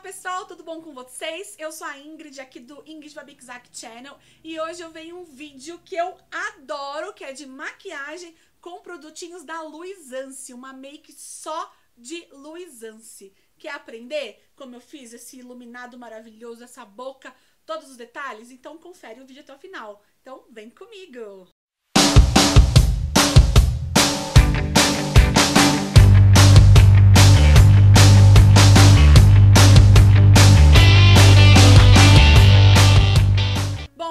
pessoal, tudo bom com vocês? Eu sou a Ingrid aqui do Ingrid Babixac Channel e hoje eu venho um vídeo que eu adoro, que é de maquiagem com produtinhos da Luisance, uma make só de Luisance. Quer aprender como eu fiz esse iluminado maravilhoso, essa boca, todos os detalhes? Então confere o vídeo até o final. Então vem comigo!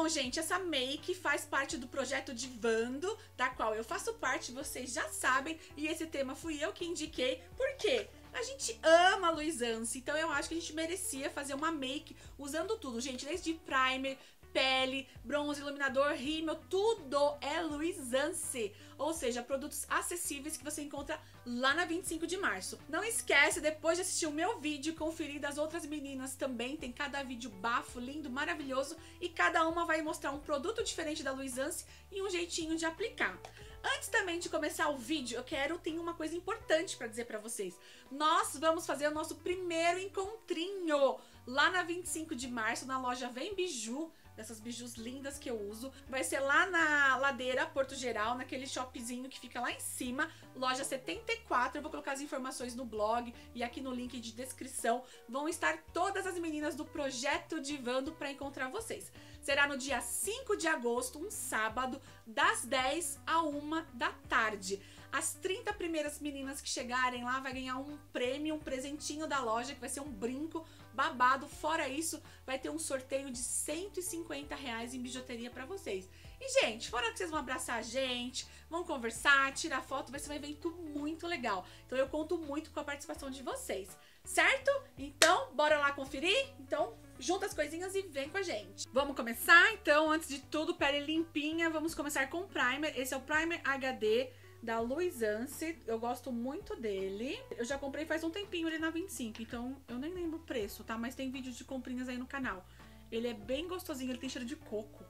Gente, essa make faz parte do projeto de Vando, da qual eu faço parte, vocês já sabem, e esse tema fui eu que indiquei. Por quê? A gente ama a Luisance, então eu acho que a gente merecia fazer uma make usando tudo, gente, desde primer, pele, bronze, iluminador, rímel, tudo é Luisance. Ou seja, produtos acessíveis que você encontra lá na 25 de março. Não esquece, depois de assistir o meu vídeo, conferir das outras meninas também. Tem cada vídeo bafo, lindo, maravilhoso. E cada uma vai mostrar um produto diferente da Luisance e um jeitinho de aplicar. Antes também de começar o vídeo, eu quero, tem uma coisa importante para dizer para vocês. Nós vamos fazer o nosso primeiro encontrinho lá na 25 de março, na loja Vem Biju dessas bijus lindas que eu uso. Vai ser lá na ladeira Porto Geral, naquele shopzinho que fica lá em cima, loja 74. Eu vou colocar as informações no blog e aqui no link de descrição. Vão estar todas as meninas do Projeto Divando para encontrar vocês. Será no dia 5 de agosto, um sábado, das 10 a 1 da tarde. As 30 primeiras meninas que chegarem lá vai ganhar um prêmio, um presentinho da loja, que vai ser um brinco babado. Fora isso, vai ter um sorteio de 150 reais em bijuteria para vocês. E, gente, fora que vocês vão abraçar a gente, vão conversar, tirar foto, vai ser um evento muito legal. Então, eu conto muito com a participação de vocês, certo? Então, bora lá conferir? Então, junta as coisinhas e vem com a gente. Vamos começar? Então, antes de tudo, pele limpinha, vamos começar com o primer. Esse é o Primer HD da Luisance. Eu gosto muito dele. Eu já comprei faz um tempinho ele na 25, então eu nem lembro o preço, tá? Mas tem vídeos de comprinhas aí no canal. Ele é bem gostosinho, ele tem cheiro de coco.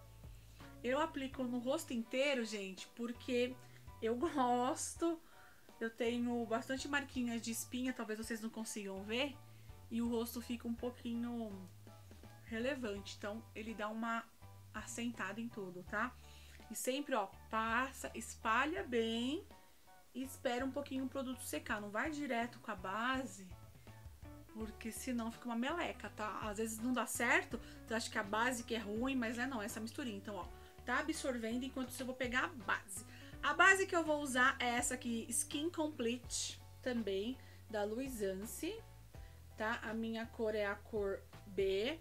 Eu aplico no rosto inteiro, gente, porque eu gosto. Eu tenho bastante marquinhas de espinha, talvez vocês não consigam ver. E o rosto fica um pouquinho relevante. Então, ele dá uma assentada em tudo, tá? E sempre, ó, passa, espalha bem e espera um pouquinho o produto secar. Não vai direto com a base, porque senão fica uma meleca, tá? Às vezes não dá certo, tu acha que a base que é ruim, mas é não, essa misturinha. Então, ó, tá absorvendo enquanto eu vou pegar a base. A base que eu vou usar é essa aqui, Skin Complete, também, da Luisance, tá? A minha cor é a cor B.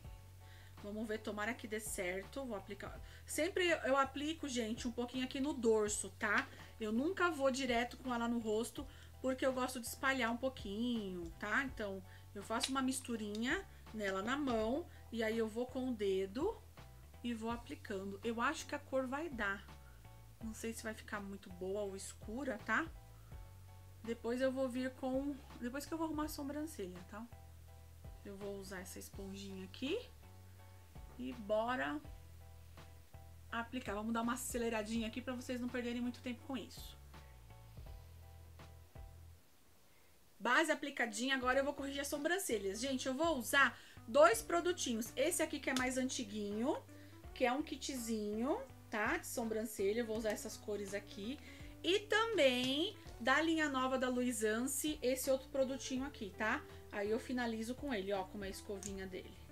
Vamos ver, tomara que dê certo. Vou aplicar. Sempre eu aplico, gente, um pouquinho aqui no dorso, tá? Eu nunca vou direto com ela no rosto, porque eu gosto de espalhar um pouquinho, tá? Então, eu faço uma misturinha nela na mão, e aí eu vou com o dedo e vou aplicando. Eu acho que a cor vai dar. Não sei se vai ficar muito boa ou escura, tá? Depois eu vou vir com... Depois que eu vou arrumar a sobrancelha, tá? Eu vou usar essa esponjinha aqui. E bora aplicar. Vamos dar uma aceleradinha aqui para vocês não perderem muito tempo com isso. Base aplicadinha, agora eu vou corrigir as sobrancelhas. Gente, eu vou usar dois produtinhos. Esse aqui que é mais antiguinho, que é um kitzinho, tá? De sobrancelha, eu vou usar essas cores aqui. E também da linha nova da Luisance, esse outro produtinho aqui, tá? Aí eu finalizo com ele, ó, com a escovinha dele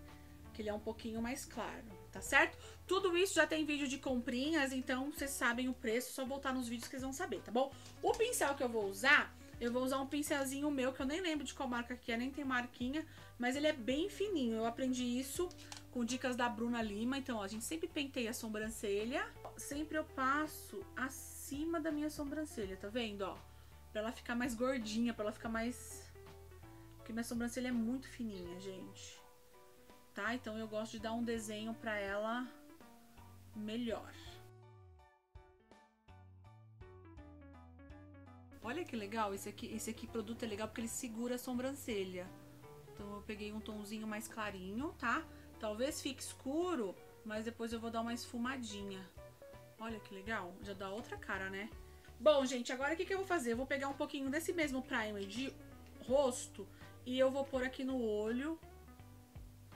que ele é um pouquinho mais claro, tá certo? Tudo isso já tem vídeo de comprinhas, então vocês sabem o preço, só voltar nos vídeos que vocês vão saber, tá bom? O pincel que eu vou usar, eu vou usar um pincelzinho meu, que eu nem lembro de qual marca que é, nem tem marquinha, mas ele é bem fininho. Eu aprendi isso com dicas da Bruna Lima, então ó, a gente sempre penteia a sobrancelha, sempre eu passo acima da minha sobrancelha, tá vendo, ó? Pra ela ficar mais gordinha, pra ela ficar mais... Porque minha sobrancelha é muito fininha, gente tá? Então eu gosto de dar um desenho para ela melhor. Olha que legal, esse aqui, esse aqui produto é legal porque ele segura a sobrancelha. Então eu peguei um tomzinho mais clarinho, tá? Talvez fique escuro, mas depois eu vou dar uma esfumadinha. Olha que legal, já dá outra cara, né? Bom, gente, agora o que, que eu vou fazer? Eu vou pegar um pouquinho desse mesmo primer de rosto e eu vou pôr aqui no olho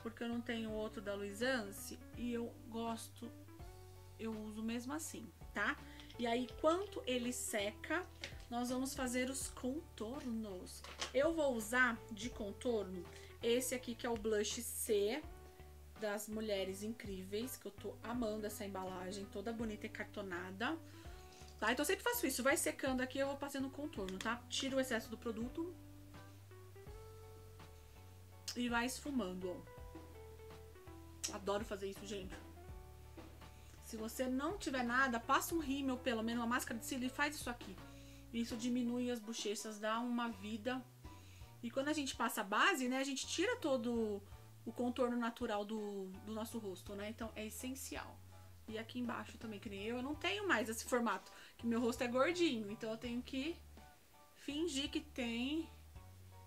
porque eu não tenho outro da Luisance e eu gosto, eu uso mesmo assim, tá? E aí, quanto ele seca, nós vamos fazer os contornos. Eu vou usar de contorno esse aqui que é o Blush C das Mulheres Incríveis, que eu tô amando essa embalagem, toda bonita e cartonada. Tá? Então eu sempre faço isso, vai secando aqui, eu vou fazendo contorno, tá? Tiro o excesso do produto. E vai esfumando, ó. Adoro fazer isso, gente. Se você não tiver nada, passa um rímel, pelo menos uma máscara de cílio e faz isso aqui. Isso diminui as bochechas, dá uma vida. E quando a gente passa a base, né, a gente tira todo o contorno natural do, do nosso rosto, né? Então é essencial. E aqui embaixo também, que nem eu, eu não tenho mais esse formato, que meu rosto é gordinho. Então eu tenho que fingir que tem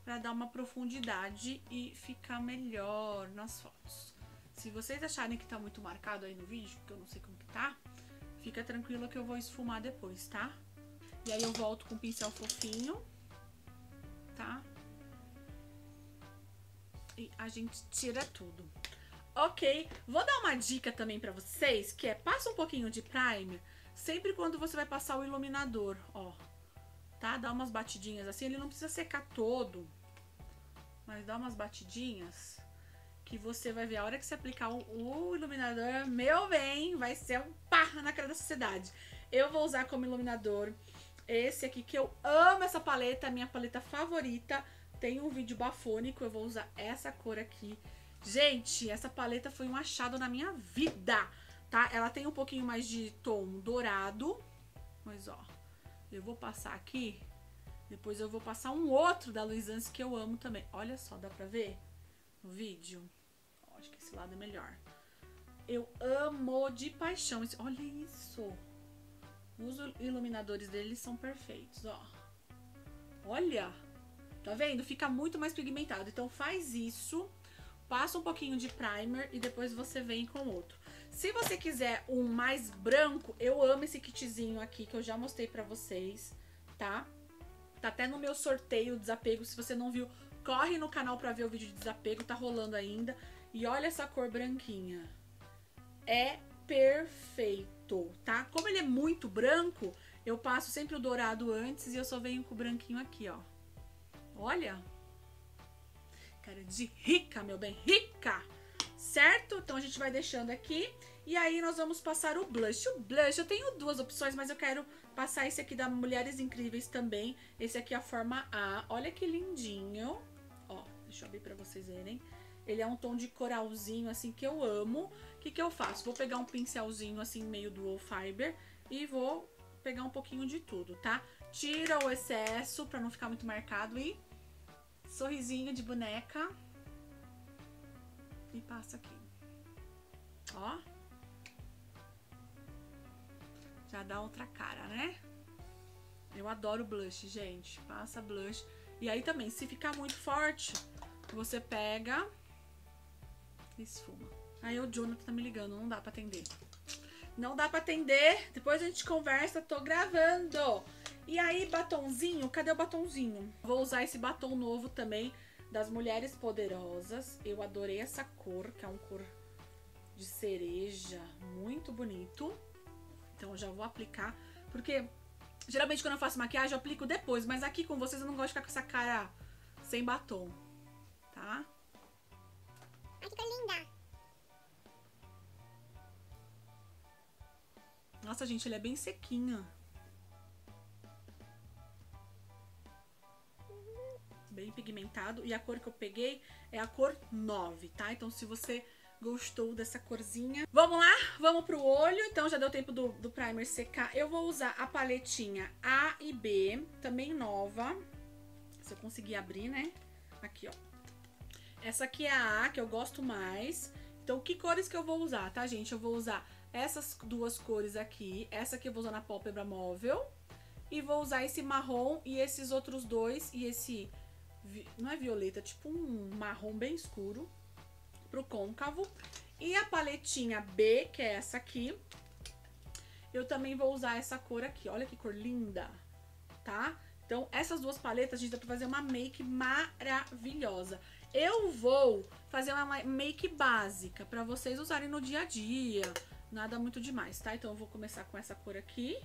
para dar uma profundidade e ficar melhor nas fotos. Se vocês acharem que tá muito marcado aí no vídeo, porque eu não sei como que tá, fica tranquilo que eu vou esfumar depois, tá? E aí eu volto com o pincel fofinho, tá? E a gente tira tudo. Ok, vou dar uma dica também pra vocês, que é passa um pouquinho de primer sempre quando você vai passar o iluminador, ó. Tá? Dá umas batidinhas assim, ele não precisa secar todo, mas dá umas batidinhas que você vai ver a hora que você aplicar o, o iluminador, meu bem, vai ser um pá na cara da sociedade. Eu vou usar como iluminador esse aqui, que eu amo essa paleta, minha paleta favorita. Tem um vídeo bafônico, eu vou usar essa cor aqui. Gente, essa paleta foi um achado na minha vida, tá? Ela tem um pouquinho mais de tom dourado, mas ó, eu vou passar aqui, depois eu vou passar um outro da Luisance que eu amo também. Olha só, dá pra ver no vídeo? Acho que esse lado é melhor. Eu amo de paixão. Olha isso. Os iluminadores deles são perfeitos, ó. Olha. Tá vendo? Fica muito mais pigmentado. Então faz isso. Passa um pouquinho de primer e depois você vem com outro. Se você quiser um mais branco, eu amo esse kitzinho aqui que eu já mostrei pra vocês, tá? Tá até no meu sorteio desapego. Se você não viu, corre no canal pra ver o vídeo de desapego. Tá rolando ainda. E olha essa cor branquinha. É perfeito, tá? Como ele é muito branco, eu passo sempre o dourado antes e eu só venho com o branquinho aqui, ó. Olha. Cara de rica, meu bem, rica! Certo? Então a gente vai deixando aqui. E aí nós vamos passar o blush. O blush, eu tenho duas opções, mas eu quero passar esse aqui da Mulheres Incríveis também. Esse aqui é a forma A. Olha que lindinho. Ó, deixa eu abrir pra vocês verem. Ele é um tom de coralzinho, assim, que eu amo. O que, que eu faço? Vou pegar um pincelzinho, assim, meio dual fiber e vou pegar um pouquinho de tudo, tá? Tira o excesso pra não ficar muito marcado e sorrisinho de boneca. E passa aqui. Ó. Já dá outra cara, né? Eu adoro blush, gente. Passa blush. E aí também, se ficar muito forte, você pega Esfuma. Aí o Jonathan tá me ligando, não dá pra atender. Não dá pra atender, depois a gente conversa, tô gravando. E aí, batonzinho, cadê o batonzinho? Vou usar esse batom novo também, das Mulheres Poderosas. Eu adorei essa cor, que é um cor de cereja, muito bonito. Então já vou aplicar, porque geralmente quando eu faço maquiagem eu aplico depois, mas aqui com vocês eu não gosto de ficar com essa cara sem batom, tá? Ai, que linda! Nossa, gente, ele é bem sequinho. Bem pigmentado. E a cor que eu peguei é a cor 9, tá? Então, se você gostou dessa corzinha. Vamos lá? Vamos pro olho. Então, já deu tempo do, do primer secar. Eu vou usar a paletinha A e B, também nova. Se eu conseguir abrir, né? Aqui, ó. Essa aqui é a A, que eu gosto mais. Então, que cores que eu vou usar, tá, gente? Eu vou usar essas duas cores aqui. Essa aqui eu vou usar na pálpebra móvel. E vou usar esse marrom e esses outros dois. E esse, não é violeta, é tipo um marrom bem escuro. Pro côncavo. E a paletinha B, que é essa aqui. Eu também vou usar essa cor aqui. Olha que cor linda, tá? Então, essas duas paletas, a gente dá pra fazer uma make maravilhosa. Eu vou fazer uma make básica pra vocês usarem no dia a dia. Nada muito demais, tá? Então eu vou começar com essa cor aqui.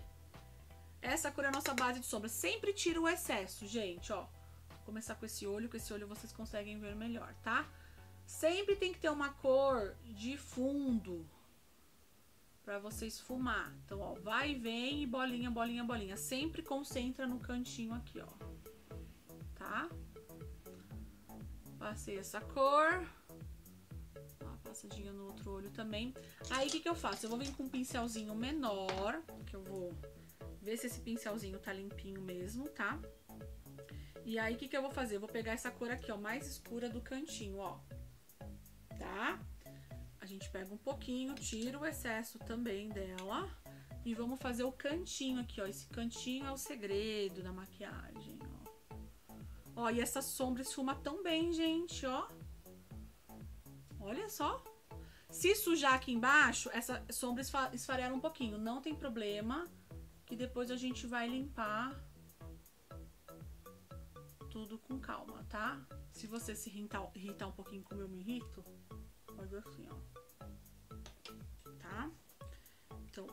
Essa cor é a nossa base de sombra. Sempre tira o excesso, gente, ó. Vou começar com esse olho, com esse olho vocês conseguem ver melhor, tá? Sempre tem que ter uma cor de fundo para você esfumar. Então, ó, vai e vem e bolinha, bolinha, bolinha. Sempre concentra no cantinho aqui, ó. Passei essa cor. Uma passadinha no outro olho também. Aí, o que que eu faço? Eu vou vir com um pincelzinho menor, que eu vou ver se esse pincelzinho tá limpinho mesmo, tá? E aí, o que que eu vou fazer? Eu vou pegar essa cor aqui, ó, mais escura do cantinho, ó tá? A gente pega um pouquinho, tira o excesso também dela. E vamos fazer o cantinho aqui, ó. Esse cantinho é o segredo da maquiagem. Ó, e essa sombra esfuma tão bem, gente, ó. Olha só. Se sujar aqui embaixo, essa sombra esfarela um pouquinho. Não tem problema, que depois a gente vai limpar tudo com calma, tá? Se você se irritar, irritar um pouquinho como eu me irrito, faz assim, ó. Tá? Então,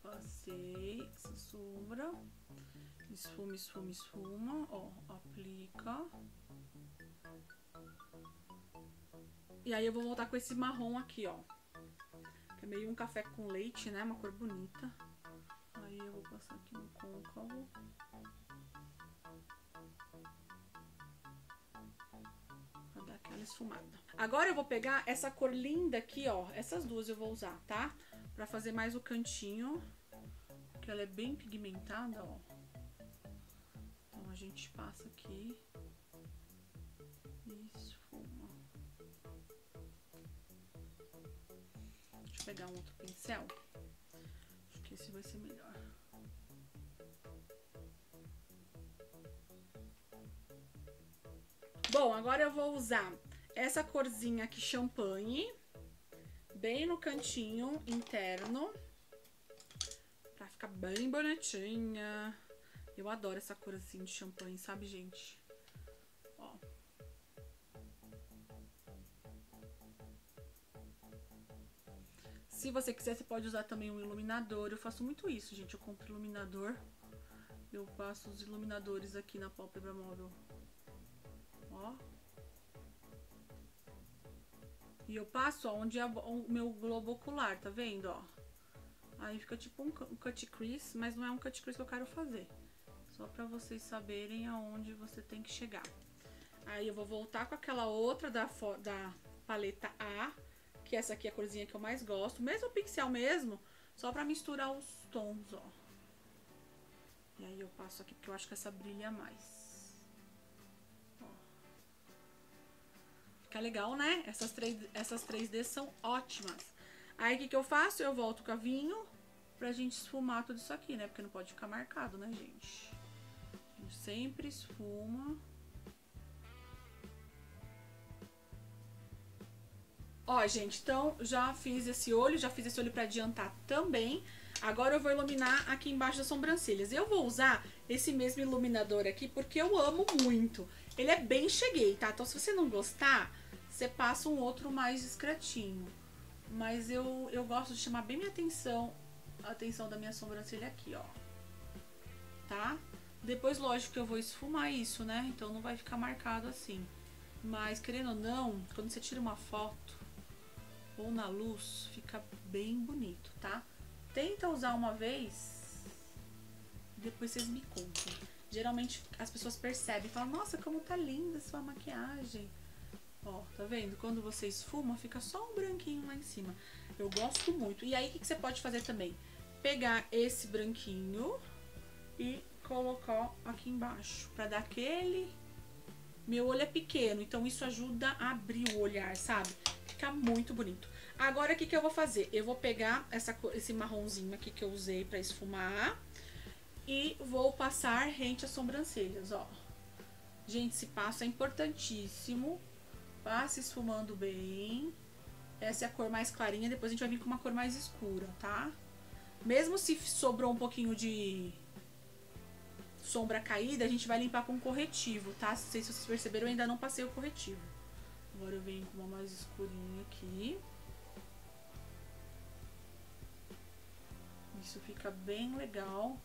passei essa sombra. Esfuma, esfuma, esfuma. Ó, aplica. E aí eu vou voltar com esse marrom aqui, ó. Que é meio um café com leite, né? Uma cor bonita. Aí eu vou passar aqui no côncavo. aquela esfumada. Agora eu vou pegar essa cor linda aqui, ó. Essas duas eu vou usar, tá? Pra fazer mais o cantinho. Que ela é bem pigmentada, ó. Gente passa aqui. E esfuma. Deixa eu pegar um outro pincel. Acho que esse vai ser melhor. Bom, agora eu vou usar essa corzinha aqui, champanhe, bem no cantinho interno, pra ficar bem bonitinha. Eu adoro essa corzinha de champanhe, sabe, gente? Ó. Se você quiser, você pode usar também um iluminador. Eu faço muito isso, gente. Eu compro iluminador. Eu passo os iluminadores aqui na pálpebra móvel ó. E eu passo onde é o meu globo ocular, tá vendo, ó? Aí fica tipo um cut crease, mas não é um cut crease que eu quero fazer. Só pra vocês saberem aonde você tem que chegar. Aí eu vou voltar com aquela outra da, da paleta A, que essa aqui é a corzinha que eu mais gosto. Mesmo pincel mesmo, só pra misturar os tons, ó. E aí eu passo aqui porque eu acho que essa brilha mais. Fica legal, né? Essas três, essas três d são ótimas. Aí, o que, que eu faço? Eu volto com a vinho pra gente esfumar tudo isso aqui, né? Porque não pode ficar marcado, né, gente? Sempre esfuma. Ó, gente, então já fiz esse olho, já fiz esse olho pra adiantar também. Agora eu vou iluminar aqui embaixo das sobrancelhas. Eu vou usar esse mesmo iluminador aqui porque eu amo muito. Ele é bem cheguei, tá? Então se você não gostar, você passa um outro mais discretinho. Mas eu, eu gosto de chamar bem minha atenção, a atenção da minha sobrancelha aqui, ó. Tá? Depois, lógico que eu vou esfumar isso, né? Então não vai ficar marcado assim. Mas, querendo ou não, quando você tira uma foto ou na luz, fica bem bonito, tá? Tenta usar uma vez, depois vocês me contam. Geralmente as pessoas percebem, falam, nossa, como tá linda sua maquiagem. Ó, tá vendo? Quando você esfuma, fica só um branquinho lá em cima. Eu gosto muito. E aí, o que, que você pode fazer também? Pegar esse branquinho e colocar aqui embaixo. Pra dar aquele... Meu olho é pequeno, então isso ajuda a abrir o olhar, sabe? Fica muito bonito. Agora, o que, que eu vou fazer? Eu vou pegar essa, esse marronzinho aqui que eu usei pra esfumar e vou passar rente às sobrancelhas, ó. Gente, esse passo é importantíssimo Passe esfumando bem. Essa é a cor mais clarinha, depois a gente vai vir com uma cor mais escura, tá? Mesmo se sobrou um pouquinho de sombra caída, a gente vai limpar com corretivo, tá? Não sei se vocês perceberam, eu ainda não passei o corretivo. Agora eu venho com uma mais escurinha aqui. Isso fica bem legal.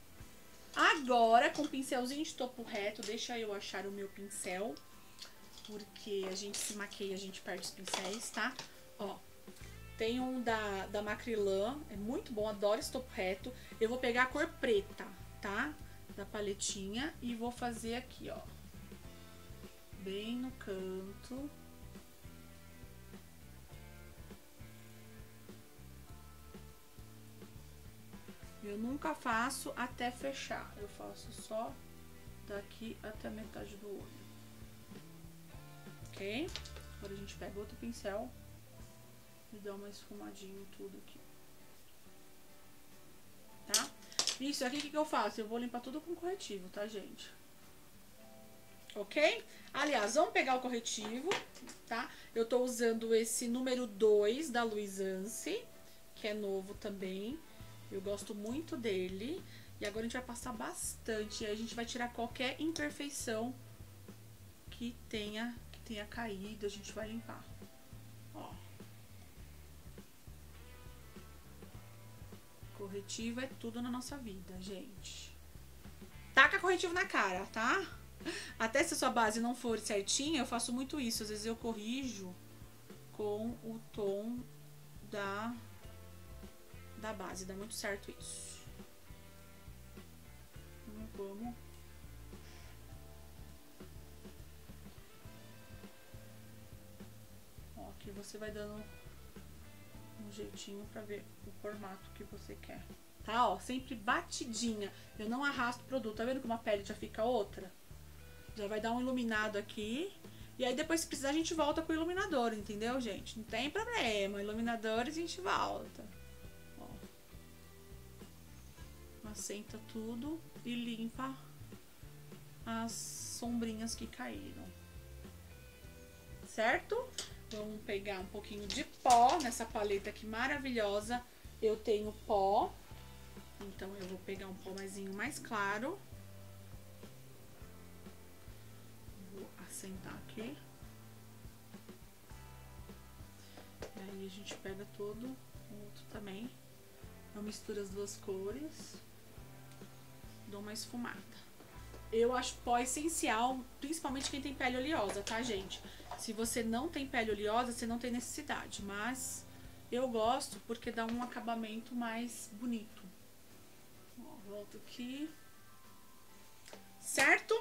Agora, com o pincelzinho de topo reto, deixa eu achar o meu pincel. Porque a gente se maqueia, a gente perde os pincéis, tá? Ó, tem um da, da Macrylan, é muito bom, adoro esse topo reto. Eu vou pegar a cor preta, tá? Da paletinha e vou fazer aqui, ó. Bem no canto. Eu nunca faço até fechar. Eu faço só daqui até a metade do olho. Ok? Agora a gente pega outro pincel e dá uma esfumadinha em tudo aqui. Isso aqui, o que, que eu faço? Eu vou limpar tudo com corretivo, tá, gente? Ok? Aliás, vamos pegar o corretivo, tá? Eu tô usando esse número 2 da Luisance, que é novo também. Eu gosto muito dele. E agora a gente vai passar bastante. E a gente vai tirar qualquer imperfeição que tenha, que tenha caído. A gente vai limpar. Corretivo é tudo na nossa vida, gente. Taca corretivo na cara, tá? Até se a sua base não for certinha, eu faço muito isso. Às vezes eu corrijo com o tom da da base. Dá muito certo isso. Vamos, vamos. Ó, aqui você vai dando um jeitinho pra ver o formato que você quer. Tá, ó, sempre batidinha. Eu não arrasto o produto. Tá vendo como a pele já fica outra? Já vai dar um iluminado aqui. E aí depois, se precisar, a gente volta com o iluminador, entendeu, gente? Não tem problema. Iluminador a gente volta. assenta tudo e limpa as sombrinhas que caíram. Certo? Vamos pegar um pouquinho de pó nessa paleta aqui maravilhosa. Eu tenho pó, então eu vou pegar um pózinho mais claro. Vou assentar aqui. E aí a gente pega todo o outro também. Eu misturo as duas cores dou uma esfumada. Eu acho pó essencial, principalmente quem tem pele oleosa, tá, gente? Se você não tem pele oleosa, você não tem necessidade, mas eu gosto porque dá um acabamento mais bonito. Ó, volto aqui. Certo?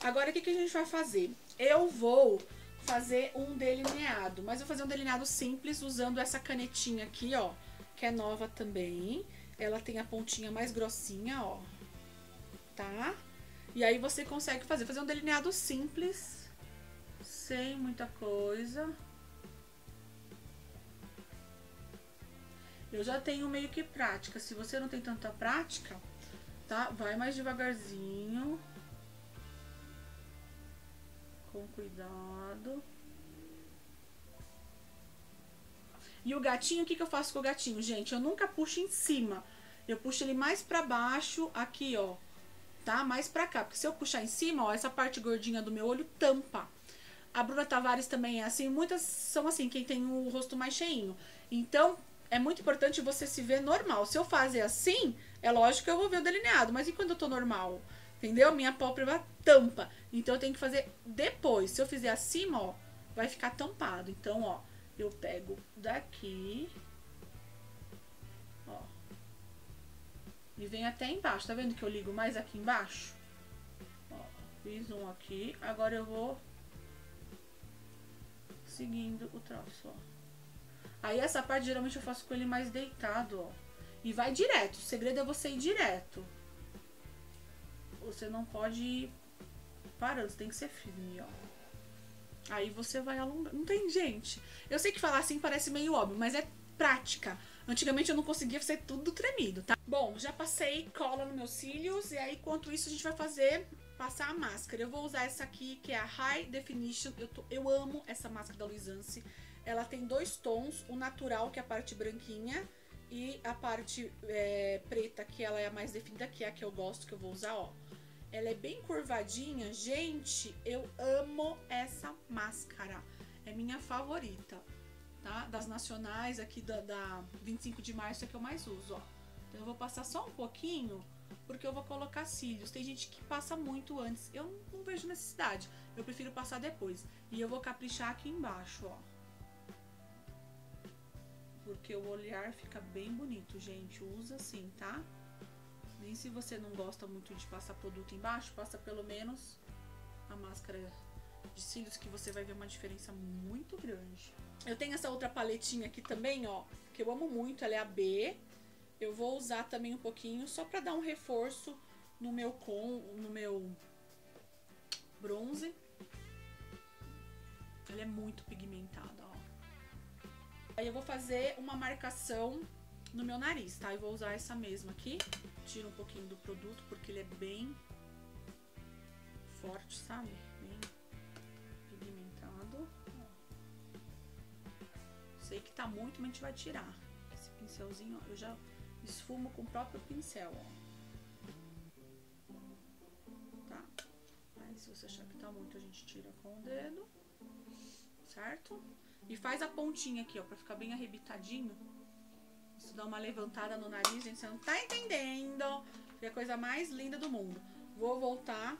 Agora, o que, que a gente vai fazer? Eu vou fazer um delineado, mas eu vou fazer um delineado simples usando essa canetinha aqui, ó, que é nova também. Ela tem a pontinha mais grossinha, ó, tá? E aí você consegue fazer, fazer um delineado simples, sem muita coisa. Eu já tenho meio que prática. Se você não tem tanta prática, tá? Vai mais devagarzinho. Com cuidado. E o gatinho, o que, que eu faço com o gatinho? Gente, eu nunca puxo em cima. Eu puxo ele mais pra baixo, aqui, ó tá? Mais pra cá, porque se eu puxar em cima, ó, essa parte gordinha do meu olho tampa. A Bruna Tavares também é assim, muitas são assim, quem tem o rosto mais cheinho. Então, é muito importante você se ver normal. Se eu fazer assim, é lógico que eu vou ver o delineado, mas e quando eu tô normal? Entendeu? Minha pálpebra tampa. Então, eu tenho que fazer depois. Se eu fizer acima, ó, vai ficar tampado. Então, ó, eu pego daqui E vem até embaixo. Tá vendo que eu ligo mais aqui embaixo? Ó, fiz um aqui. Agora eu vou seguindo o traço, ó. Aí essa parte geralmente eu faço com ele mais deitado, ó. E vai direto. O segredo é você ir direto. Você não pode ir parando, você tem que ser firme, ó. Aí você vai alongando. Não tem gente. Eu sei que falar assim parece meio óbvio, mas é prática. Antigamente eu não conseguia fazer tudo tremido, tá? Bom, já passei cola nos meus cílios e aí, enquanto isso, a gente vai fazer passar a máscara. Eu vou usar essa aqui, que é a High Definition. Eu, tô, eu amo essa máscara da Luisance. Ela tem dois tons, o natural, que é a parte branquinha, e a parte é, preta, que ela é a mais definida, que é a que eu gosto, que eu vou usar, ó. Ela é bem curvadinha. Gente, eu amo essa máscara. É minha favorita, tá? Das nacionais aqui da, da 25 de março é que eu mais uso, ó. Então eu vou passar só um pouquinho, porque eu vou colocar cílios. Tem gente que passa muito antes. Eu não vejo necessidade. Eu prefiro passar depois. E eu vou caprichar aqui embaixo, ó. Porque o olhar fica bem bonito, gente. Usa assim, tá? Nem se você não gosta muito de passar produto embaixo, passa pelo menos a máscara de cílios que você vai ver uma diferença muito grande. Eu tenho essa outra paletinha aqui também, ó, que eu amo muito, ela é a B. Eu vou usar também um pouquinho só pra dar um reforço no meu com, no meu bronze. Ela é muito pigmentada, ó. Aí eu vou fazer uma marcação no meu nariz, tá? Eu vou usar essa mesma aqui. Tiro um pouquinho do produto, porque ele é bem forte, sabe? Bem pigmentado. Sei que tá muito, mas a gente vai tirar. Esse pincelzinho, ó, eu já esfumo com o próprio pincel, ó. Tá? Aí se você achar que tá muito, a gente tira com o dedo. Certo? E faz a pontinha aqui, ó, pra ficar bem arrebitadinho. Isso dá uma levantada no nariz, gente, você não tá entendendo. Fica a coisa mais linda do mundo. Vou voltar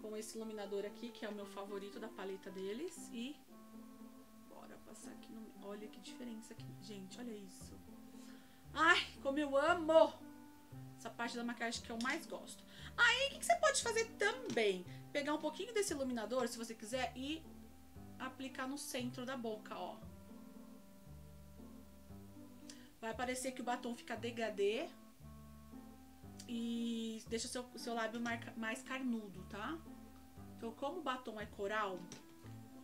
com esse iluminador aqui, que é o meu favorito da paleta deles. E bora passar aqui no... Olha que diferença aqui. Gente, olha isso. Ai, como eu amo! Essa parte da maquiagem que eu mais gosto. Aí, o que, que você pode fazer também? Pegar um pouquinho desse iluminador, se você quiser, e aplicar no centro da boca, ó. Vai parecer que o batom fica degradê e deixa o seu, seu lábio mais carnudo, tá? Então, como o batom é coral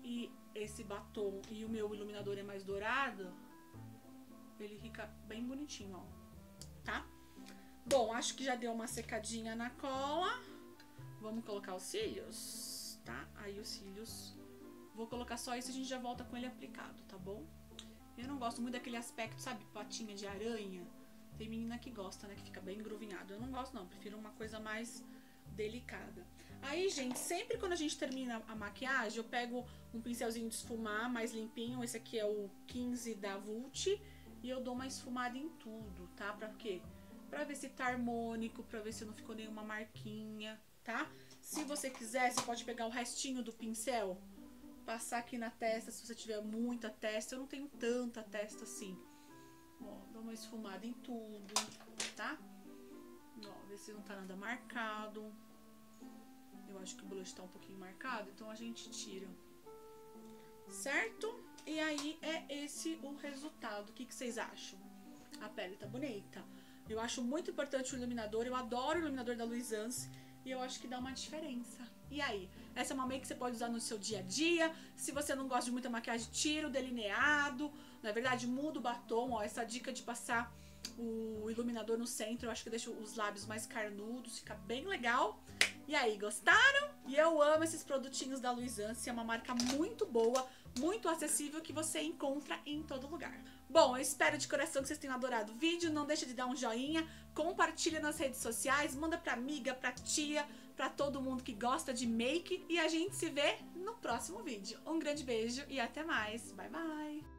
e esse batom e o meu iluminador é mais dourado, ele fica bem bonitinho, ó. Tá? Bom, acho que já deu uma secadinha na cola. Vamos colocar os cílios, tá? Aí os cílios Vou colocar só isso e a gente já volta com ele aplicado, tá bom? Eu não gosto muito daquele aspecto, sabe, patinha de aranha. Tem menina que gosta, né, que fica bem gruvinhado. Eu não gosto não, prefiro uma coisa mais delicada. Aí, gente, sempre quando a gente termina a maquiagem, eu pego um pincelzinho de esfumar mais limpinho. Esse aqui é o 15 da Vult. E eu dou uma esfumada em tudo, tá? Pra quê? Pra ver se tá harmônico, pra ver se não ficou nenhuma marquinha, tá? Se você quiser, você pode pegar o restinho do pincel Passar aqui na testa, se você tiver muita testa. Eu não tenho tanta testa assim. Ó, dá uma esfumada em tudo, tá? Ó, ver se não tá nada marcado. Eu acho que o blush tá um pouquinho marcado, então a gente tira. Certo? E aí é esse o resultado. O que, que vocês acham? A pele tá bonita. Eu acho muito importante o iluminador. Eu adoro o iluminador da Luisance. E eu acho que dá uma diferença. E aí? Essa é uma make que você pode usar no seu dia a dia. Se você não gosta de muita maquiagem, tira o delineado. Na verdade, muda o batom. Ó, essa dica de passar o iluminador no centro, eu acho que deixa os lábios mais carnudos, fica bem legal. E aí, gostaram? E eu amo esses produtinhos da Luisance, é uma marca muito boa, muito acessível que você encontra em todo lugar. Bom, eu espero de coração que vocês tenham adorado o vídeo, não deixa de dar um joinha, compartilha nas redes sociais, manda pra amiga, pra tia, pra todo mundo que gosta de make e a gente se vê no próximo vídeo. Um grande beijo e até mais. Bye, bye!